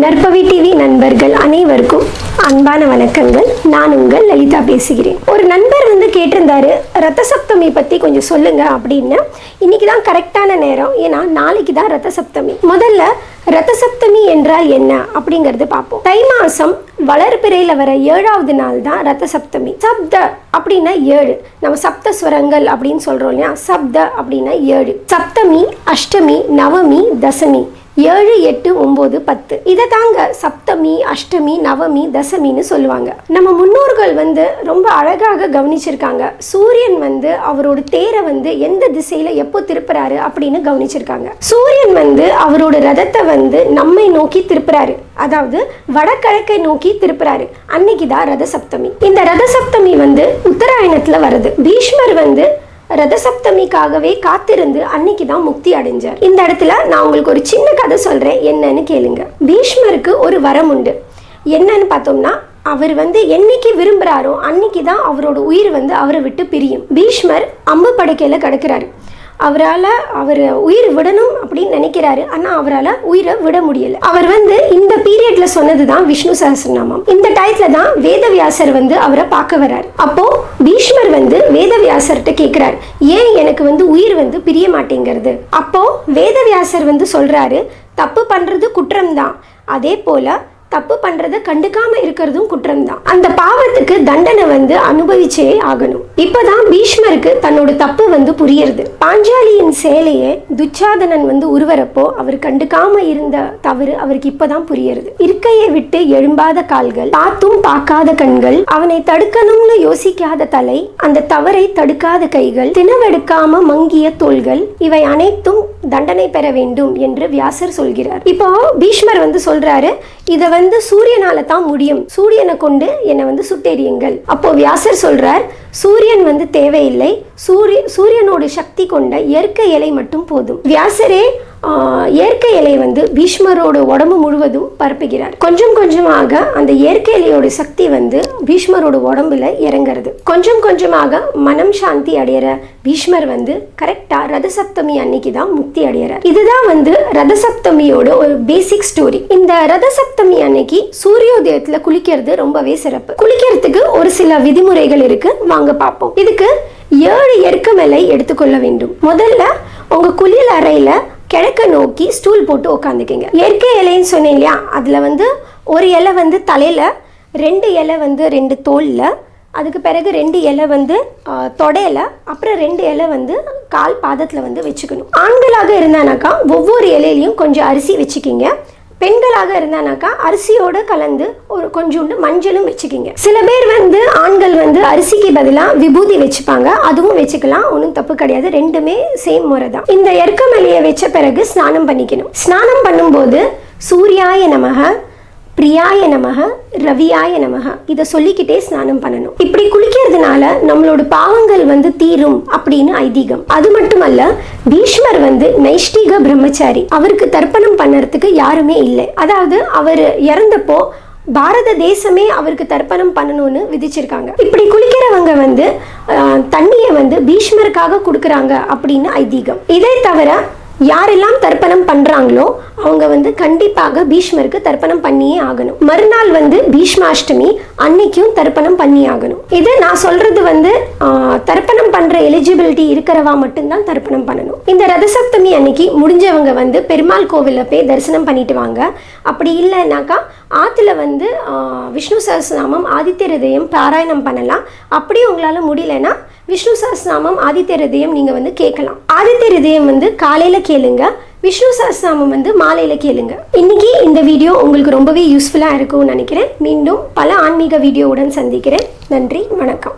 நற்பவி TV நண்பர்கள் அனைவருக்கும் அன்பான வணக்கங்கள். நான் உங்கள் லலிதா பேசுகிறேன். ஒரு நண்பர் வந்து கேட்டிருந்தாரு ரத்த சப்தமி பத்தி கொஞ்சம் சொல்லுங்க அப்படின்னு. இன்னைக்கு தான் கரெக்டான நேரம். ஏன்னா நாளைக்கு தான் ரத்த சப்தமி முதல்ல ரத்த சப்தமி என்றால் என்ன? அப்படிங்கறது பார்ப்போம். தை மாசம் வளர்பிறையில வர ஏழாவது நாள் தான் ரத்த சப்தமி சப்த அப்படின்னா ஏழு. நம்ம சப்த ஸ்வரங்கள் அப்படின்னு சொல்றோம் இல்லையா? சப்த அப்படின்னா ஏழு. சப்தமி அஷ்டமி நவமி தசமி. ஏழு எட்டு ஒம்பது பத்து. இதை தாங்க சப்தமி அஷ்டமி நவமி தசமின்னு சொல்லுவாங்க. நம்ம முன்னோர்கள் வந்து ரொம்ப அழகாக கவனிச்சிருக்காங்க. சூரியன் வந்து அவரோட தேரை வந்து எந்த திசையில எப்போ திருப்புறாரு அப்படின்னு கவனிச்சிருக்காங்க. சூரியன் வந்து அவரோட ரதத்தை வந்து நம்மை நோக்கி திருப்புறாரு. அதாவது வடகிழக்கை நோக்கி திருப்புறாரு. அன்னைக்கு தான் ரத சப்தமி இந்த ரத சப்தமி வந்து உத்தராயணத்துல வருது. பீஷ்மர் வந்து ரதசப்தமிக்காகவே காத்திருந்து அன்னைக்கு தான் முக்தி அடைஞ்சார். இந்த இடத்துல நான் உங்களுக்கு ஒரு சின்ன கதை சொல்றேன். என்னன்னு கேளுங்க. பீஷ்மருக்கு ஒரு வரம் உண்டு. என்னன்னு பார்த்தோம்னா அவர் வந்து என்னைக்கு விரும்புகிறாரோ அன்னைக்கு தான் அவரோட உயிர் வந்து அவரை விட்டு பிரியும். பீஷ்மர் அம்பு படுக்கையில் கிடக்கிறாரு. அவரால் அவர் உயிர் விடணும் அப்படின்னு நினைக்கிறாரு. ஆனால் அவரால் உயிரை விட முடியல. அவர் வந்து இந்த பீரியட்ல சொன்னது தான் விஷ்ணு சகசிரநாமம். இந்த டயத்தில் தான் வேதவியாசர் வந்து அவரை பார்க்க வர்றார். அப்போது பீஷ்மர் வந்து வேதவியாசர்கிட்ட கேட்குறாரு ஏன் எனக்கு வந்து உயிர் வந்து பிரிய மாட்டேங்கிறது? அப்போ வேதவியாசர் வந்து சொல்றாரு தப்பு பண்றது குற்றம்தான். அதே போல தப்பு பண்றத கண்டுக்காம இருக்கிறதும் குற்றம் தான் அந்த பாவத்துக்கு தண்டனை வந்து அனுபவிச்சே ஆகணும். இப்பதான் பீஷ்மருக்கு தன்னோட தப்பு வந்து புரியுறது. பாஞ்சாலியின் சேலையை துச்சாதனன் வந்து உருவரப்போ அவர் கண்டுக்காம இருந்த தவறு அவருக்கு இப்பதான் புரியுறது. இருக்கையை விட்டு எழும்பாத கால்கள் பார்த்தும் பார்க்காத கண்கள் அவனை தடுக்கணும்னு யோசிக்காத தலை அந்த தவறை தடுக்காத கைகள் தினவெடுக்காம மங்கிய தோள்கள் இவை அனைத்தும் தண்டனை பெற வேண்டும் என்று வியாசர் சொல்கிறார். இப்போ பீஷ்மர் வந்து சொல்றாரு இதை வந்து சூரியனால தான் முடியும். சூரியனை கொண்டு என்னை வந்து சுட்டெரியுங்கள் அப்போ வியாசர் சொல்றார் சூரியன் வந்து தேவையில்லை. சூரிய சூரியனோட சக்தி கொண்ட இயற்கை இலை மட்டும் போதும். வியாசரே இயற்கை இலை வந்து பீஷ்மரோட உடம்பு முழுவதும் பரப்புகிறார். கொஞ்சம் கொஞ்சமாக அந்த இயற்கை இலையோட சக்தி வந்து பீஷ்மரோட உடம்புல இறங்குறது. கொஞ்சம் கொஞ்சமாக மனம் சாந்தி அடையிற பீஷ்மர் வந்து கரெக்டா ரதசப்தமி அன்னைக்கு தான் முக்தி அடையிறார். இதுதான் வந்து ரதசப்தமியோட ஒரு பேசிக் ஸ்டோரி இந்த ரதசப்தமி அன்னைக்கு சூரியோதயத்துல குளிக்கிறது ரொம்பவே சிறப்பு. குளிக்கிறதுக்கு ஒரு சில விதிமுறைகள் இருக்கு. வாங்க பார்ப்போம். இதுக்கு ஏழு எருக்கமலை எடுத்துக்கொள்ள வேண்டும். முதல்ல உங்க குளியல் அறையில கிழக்க நோக்கி ஸ்டூல் போட்டு உட்காந்துக்கிங்க இயற்கை இலைன்னு சொன்னேன் இல்லையா? அதில் வந்து ஒரு இலை வந்து தலையில் ரெண்டு இலை வந்து ரெண்டு தோலில் அதுக்கு பிறகு ரெண்டு இலை வந்து தொடையில அப்புறம் ரெண்டு இலை வந்து கால் பாதத்தில் வந்து வச்சுக்கணும். ஆண்களாக இருந்தானாக்கா ஒவ்வொரு இலையிலையும் கொஞ்சம் அரிசி வச்சுக்கிங்க. பெண்களாக இருந்தானாக்கா அரிசியோட கலந்து ஒரு கொஞ்சோண்டு மஞ்சளும் வச்சுக்கிங்க. சில பேர் வந்து ஆண்கள் வந்து அரிசிக்கு பதிலாக விபூதி வச்சுப்பாங்க. அதுவும் வச்சுக்கலாம். ஒன்றும் தப்பு கிடையாது. ரெண்டுமே சேம் முறை தான் இந்த எருக்கமலையை வச்ச பிறகு ஸ்நானம் பண்ணிக்கணும். ஸ்நானம் பண்ணும்போது சூர்யாய நமக பிரியாய நமக ரவியாய நமக இதை சொல்லிக்கிட்டே ஸ்நானம் பண்ணணும். இப்படி குளிக்கிறதுனால நம்மளோட பாவங்கள் வந்து தீரும் அப்படின்னு ஐதீகம். அது மட்டுமல்ல பீஷ்மர் வந்து நைஷ்டிக பிரம்மச்சாரி. அவருக்கு தர்ப்பணம் பண்ணறதுக்கு யாருமே இல்லை. அதாவது அவர் இறந்தப்போ பாரத தேசமே அவருக்கு தர்ப்பணம் பண்ணணும்னு விதிச்சிருக்காங்க. இப்படி குளிக்கிறவங்க வந்து தண்ணியை வந்து பீஷ்மருக்காக கொடுக்குறாங்க அப்படின்னு ஐதீகம். இதை தவிர யாரெல்லாம் தர்ப்பணம் பண்றாங்களோ அவங்க வந்து கண்டிப்பாக பீஷ்மருக்கு தர்ப்பணம் பண்ணியே ஆகணும். மறுநாள் வந்து பீஷ்மாஷ்டமி அன்னைக்கும் தர்ப்பணம் பண்ணி ஆகணும். இது நான் சொல்றது வந்து தர்ப்பணம் பண்ற எலிஜிபிலிட்டி இருக்கிறவா மட்டும்தான் தர்ப்பணம் பண்ணணும். இந்த ரதசப்தமி அன்னைக்கு முடிஞ்சவங்க வந்து பெருமாள் கோவிலில் போய் தரிசனம் பண்ணிட்டு வாங்க. அப்படி இல்லைனாக்கா ஆற்றுல வந்து விஷ்ணு சஹஸ்ரநாமம் ஆதித்ய ஹிருதயம் பாராயணம் பண்ணலாம். அப்படியே உங்களால் முடியலன்னா விஷ்ணு சஹஸ்ரநாமம் ஆதித்ய ஹிருதயம் நீங்கள் வந்து கேட்கலாம். ஆதித்ய ஹிருதயம் வந்து காலையில் கேளுங்க. விஷ்ணு சஹஸ்ரநாமம் வந்து மாலையில் கேளுங்க. இன்னைக்கு இந்த வீடியோ உங்களுக்கு ரொம்பவே யூஸ்ஃபுல்லாக இருக்கும்னு நினைக்கிறேன். மீண்டும் பல ஆன்மீக வீடியோவுடன் சந்திக்கிறேன். நன்றி வணக்கம்.